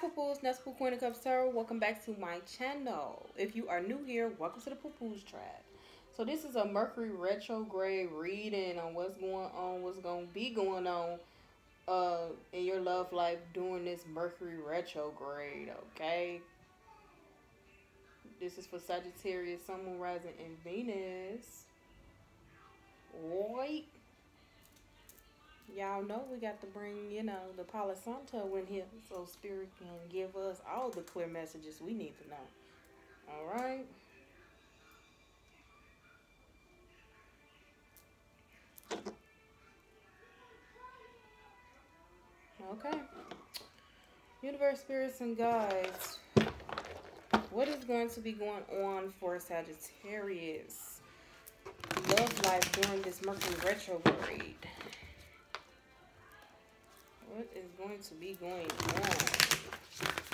Poo-Poos, Nestle Queen of Cups Tarot. Welcome back to my channel. If you are new here, welcome to the Pooh Pooh's Tribe. So this is a Mercury retrograde reading on what's going on, what's going to be going on uh, in your love life during this Mercury retrograde, okay? This is for Sagittarius, Sun, Moon, Rising, and Venus. Right? Y'all know we got to bring, you know, the Palo Santo in here so Spirit can give us all the clear messages we need to know. All right? Okay. Universe, spirits, and guides. What is going to be going on for Sagittarius? Love life during this Mercury retrograde what is going to be going on?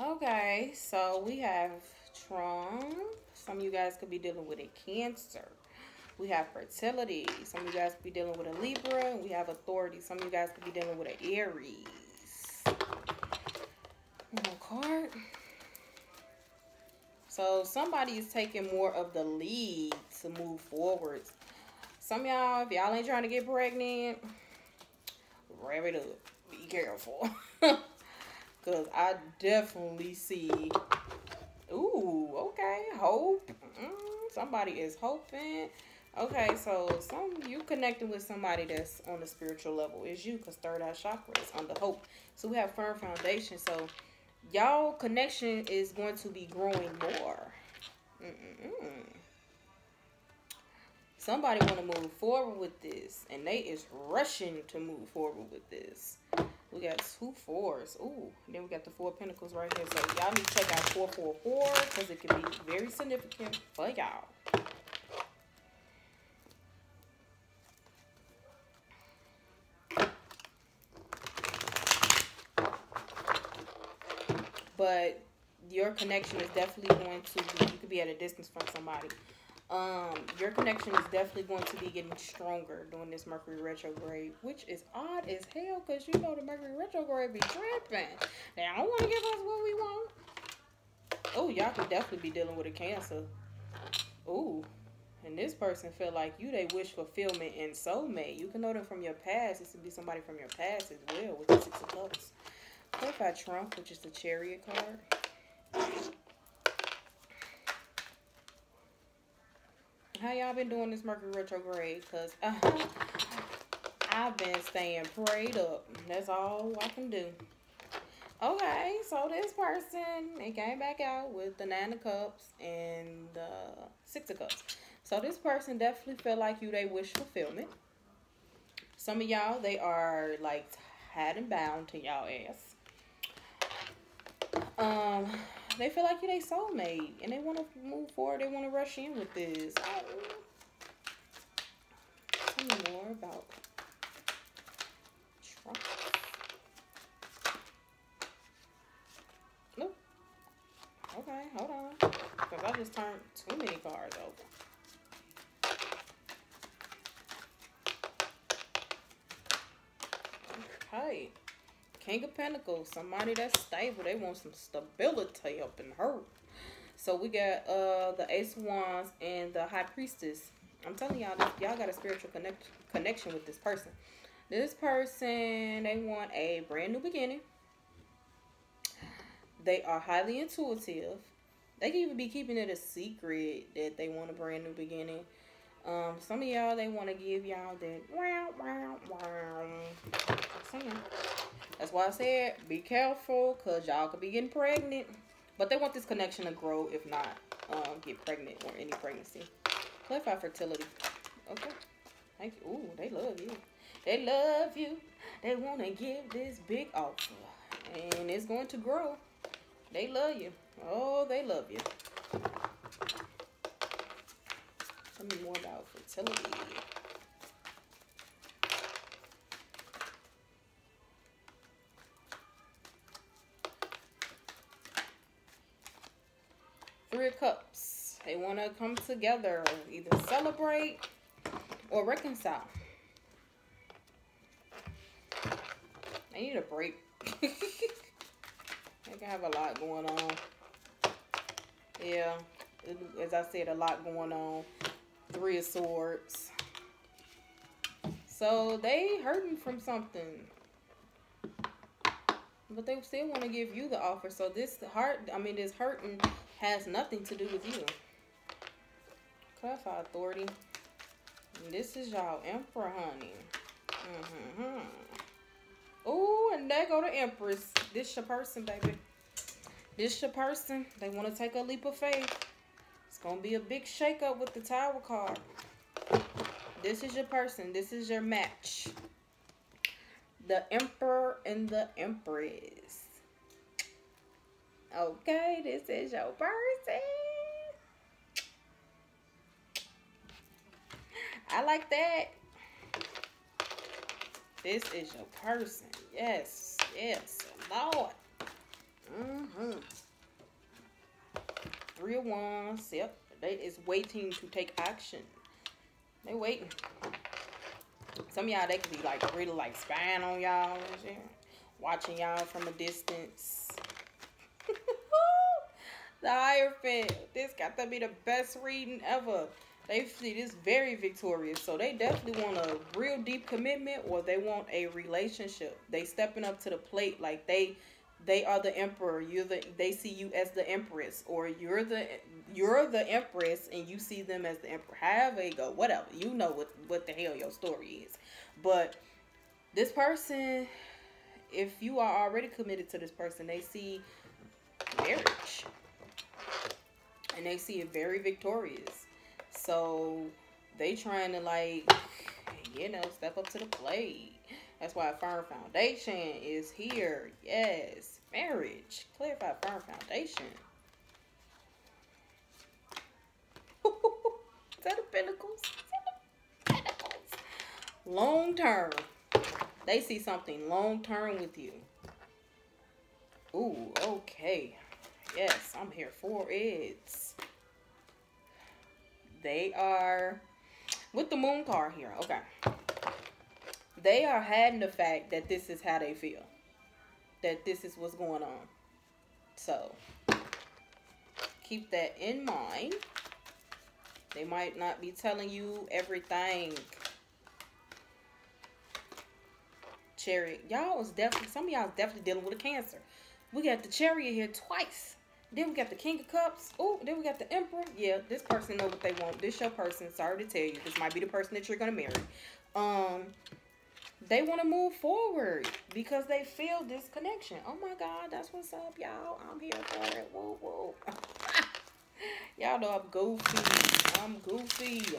Okay, so we have Triumph. Some of you guys could be dealing with a Cancer. We have fertility. Some of you guys could be dealing with a Libra. We have authority. Some of you guys could be dealing with an Aries. One card. So somebody is taking more of the lead to move forwards. Some y'all, if y'all ain't trying to get pregnant, wrap it up. Be careful. Because I definitely see, ooh, okay, hope. Mm, somebody is hoping. Okay, so some you connecting with somebody that's on the spiritual level is you because third eye chakra is under hope. So we have firm foundation. So y'all connection is going to be growing more. Mm -mm somebody want to move forward with this and they is rushing to move forward with this. We got two fours. Ooh, then we got the four pentacles right here. So y'all need to check out 444 because it can be very significant for y'all. But your connection is definitely going to be you could be at a distance from somebody um, your connection is definitely going to be getting stronger during this Mercury retrograde, which is odd as hell because you know the Mercury retrograde be tripping. They don't want to give us what we want. Oh, y'all could definitely be dealing with a Cancer. Ooh, and this person feel like you they wish fulfillment and soulmate. You can know them from your past. This could be somebody from your past as well with the Six of Cups. Clarify Triumph, which is the Chariot card. How y'all been doing this Mercury retrograde? Because uh, I've been staying prayed up. That's all I can do. Okay, so this person, it came back out with the Nine of Cups and the Six of Cups. So this person definitely felt like you, they wish fulfillment. Some of y'all, they are like tied and bound to y'all ass. Um, they feel like you they soulmate and they want to move forward. They want to rush in with this. Tell me more about. Nope. Okay, hold on. Because I just turned too many cards over. Okay. King of Pentacles, somebody that's stable. They want some stability up in her. So we got uh the Ace of Wands and the High Priestess. I'm telling y'all, y'all got a spiritual connect connection with this person. This person, they want a brand new beginning. They are highly intuitive. They can even be keeping it a secret that they want a brand new beginning. Um, some of y'all, they want to give y'all that wow, wow, wow. That's why I said be careful because y'all could be getting pregnant. But they want this connection to grow, if not um, get pregnant or any pregnancy. Clarify fertility. Okay. Thank you. Ooh, they love you. They love you. They want to give this big offer. And it's going to grow. They love you. Oh, they love you. Tell me more about fertility. Three of Cups. They want to come together, either celebrate or reconcile. I need a break. I can have a lot going on. Yeah, as I said, a lot going on. Three of Swords. So they hurting from something. But they still want to give you the offer. So this heart, I mean, this hurting has nothing to do with you. Clarify authority. This is y'all emperor, honey. Mm-hmm. Oh, and there go the empress. This your person, baby. This your person. They want to take a leap of faith. To be a big shakeup with the tower card. This is your person. This is your match. The emperor and the empress. Okay, this is your person. I like that. This is your person. Yes, yes, Lord. Mm-hmm. Three of Wands. Yep, they is waiting to take action. They waiting. Some y'all, they could be like really like spying on y'all watching y'all from a distance. the Hierophant. This got to be the best reading ever. They see this very victorious. So they definitely want a real deep commitment or they want a relationship. They stepping up to the plate like they they are the emperor. You're the they see you as the empress or you're the you're the empress and you see them as the emperor. However it go, whatever. You know what what the hell your story is. But this person if you are already committed to this person, they see marriage. And they see it very victorious. So they trying to like, you know, step up to the plate. That's why a firm foundation is here. Yes. Marriage. Clarify firm foundation. Is that the pinnacles? pinnacles? Long term. They see something long term with you. Ooh, okay. Yes, I'm here for it. They are with the moon card here. Okay. They are hiding the fact that this is how they feel. That this is what's going on. So keep that in mind. They might not be telling you everything. Chariot. Y'all was definitely, some of y'all definitely dealing with a cancer. We got the chariot here twice. Then we got the King of Cups. Oh, then we got the Emperor. Yeah, this person know what they want. This your person. Sorry to tell you. This might be the person that you're going to marry. Um, They want to move forward because they feel this connection. Oh, my God. That's what's up, y'all. I'm here for it. Whoa, whoa. y'all know I'm goofy. I'm goofy.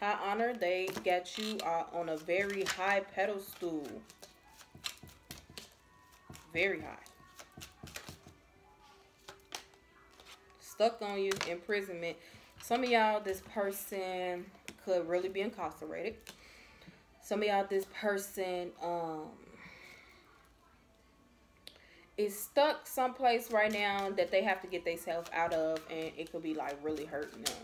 High honor, they get you uh, on a very high pedestal very high. Stuck on you, imprisonment. Some of y'all, this person could really be incarcerated. Some of y'all, this person um, is stuck someplace right now that they have to get themselves out of, and it could be like really hurting them.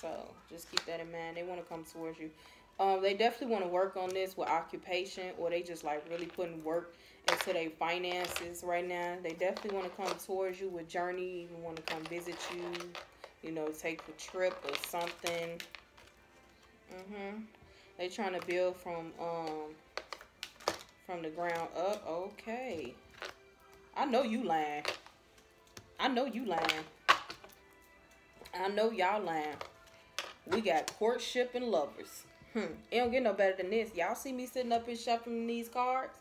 So just keep that in mind. They want to come towards you. Um, they definitely want to work on this with occupation or they just like really putting work into their finances right now. They definitely want to come towards you with journey, even want to come visit you, you know, take a trip or something. Mm-hmm. They trying to build from um from the ground up. Okay. I know you lying. I know you lying. I know y'all lying. We got courtship and lovers. Hmm. It don't get no better than this. Y'all see me sitting up and shuffling these cards?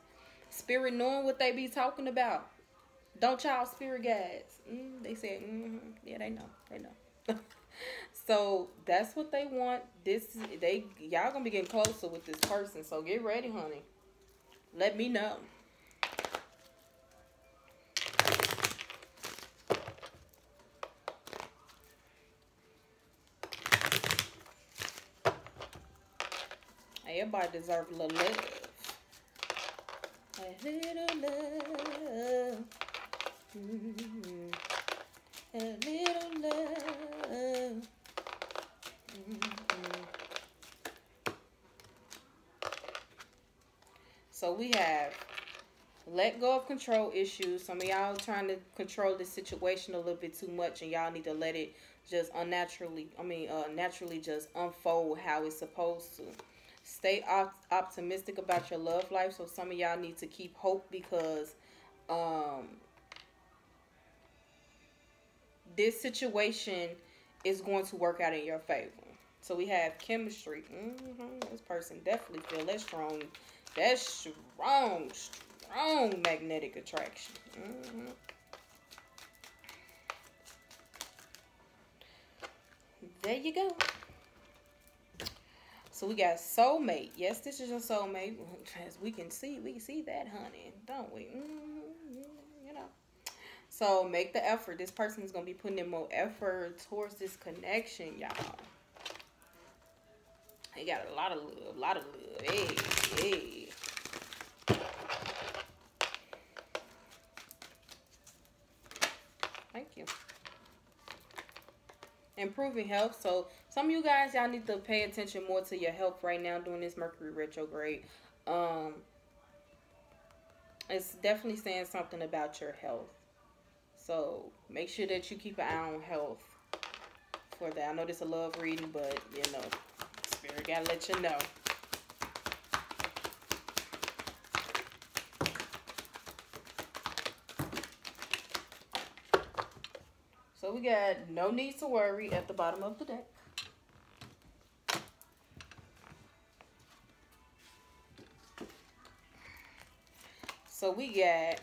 Spirit knowing what they be talking about. Don't y'all spirit guides? Mm, they said, mm -hmm. yeah, they know. They know. So that's what they want. This they y'all gonna be getting closer with this person. So get ready, honey. Let me know. Everybody deserves a little love. A little love. Mm -hmm. A little love. Mm -hmm. So we have let go of control issues. Some of y'all trying to control the situation a little bit too much, and y'all need to let it just unnaturally, I mean, uh, naturally just unfold how it's supposed to. Stay op optimistic about your love life. So some of y'all need to keep hope because um, this situation is going to work out in your favor. So we have chemistry. Mm -hmm. This person definitely feel that strong, that strong, strong magnetic attraction. Mm -hmm. There you go. So we got soulmate. Yes, this is your soulmate. As we can see, we see that, honey, don't we? Mm -hmm. You know. So make the effort. This person is gonna be putting in more effort towards this connection, y'all. They got a lot of love, a lot of love. Hey, hey. Thank you. Improving health. So some of you guys, y'all need to pay attention more to your health right now during this Mercury retrograde. Um, it's definitely saying something about your health. So make sure that you keep an eye on health for that. I know this is a love reading, but you know, Spirit gotta let you know. We got no need to worry at the bottom of the deck. So we got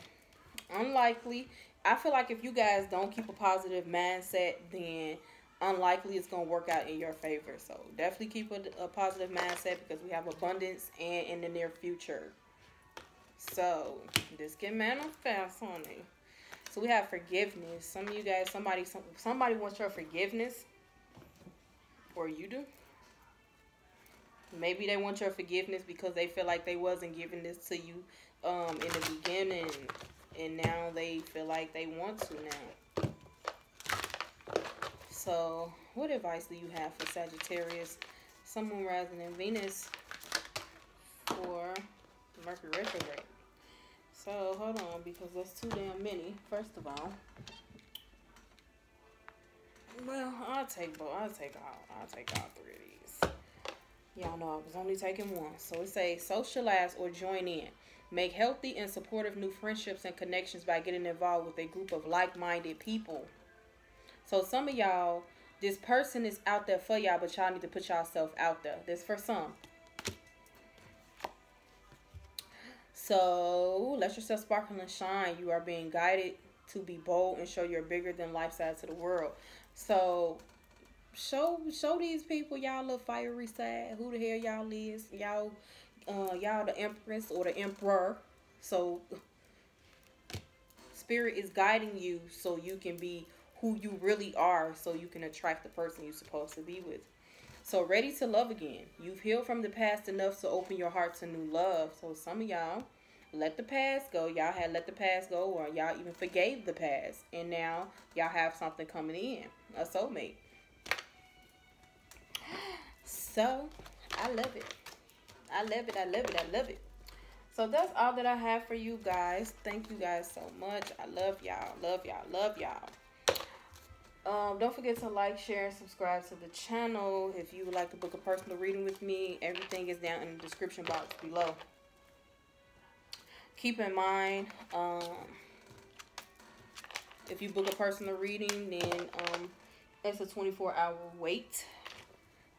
unlikely. I feel like if you guys don't keep a positive mindset, then unlikely it's going to work out in your favor. So definitely keep a, a, positive mindset because we have abundance and in the near future. So this can manifest, honey. So we have forgiveness. Some of you guys, somebody, some, somebody wants your forgiveness, or you do. Maybe they want your forgiveness because they feel like they wasn't giving this to you um, in the beginning, and now they feel like they want to now. So, what advice do you have for Sagittarius, Moon, Rising, and Venus for Mercury retrograde? So, hold on, because that's too damn many, first of all. Well, I'll take both. I'll take all. I'll take all three of these. Y'all know I was only taking one. So it says socialize or join in. Make healthy and supportive new friendships and connections by getting involved with a group of like-minded people. So some of y'all, this person is out there for y'all, but y'all need to put yourself out there. This for some. So let yourself sparkle and shine. You are being guided to be bold and show your bigger than life side to the world. So show show these people y'all little fiery side. Who the hell y'all is? Y'all uh, y'all the empress or the emperor. So spirit is guiding you so you can be who you really are so you can attract the person you're supposed to be with. So ready to love again. You've healed from the past enough to open your heart to new love. So some of y'all let the past go. Y'all had let the past go or y'all even forgave the past. And now y'all have something coming in. A soulmate. So I love it. I love it. I love it. I love it. So that's all that I have for you guys. Thank you guys so much. I love y'all. Love y'all. Love y'all. Um, don't forget to like, share, and subscribe to the channel. If you would like to book a personal reading with me, everything is down in the description box below. Keep in mind, um, if you book a personal reading, then um, it's a 24-hour wait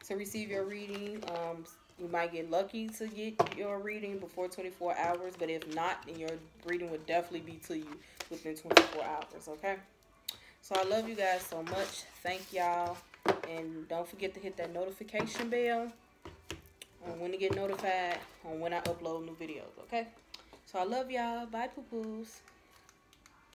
to receive your reading. Um, you might get lucky to get your reading before 24 hours, but if not, then your reading would definitely be to you within 24 hours, okay? So I love you guys so much. Thank y'all. And don't forget to hit that notification bell on when to get notified on when I upload new videos, okay? So I love y'all. Bye, poo-poos.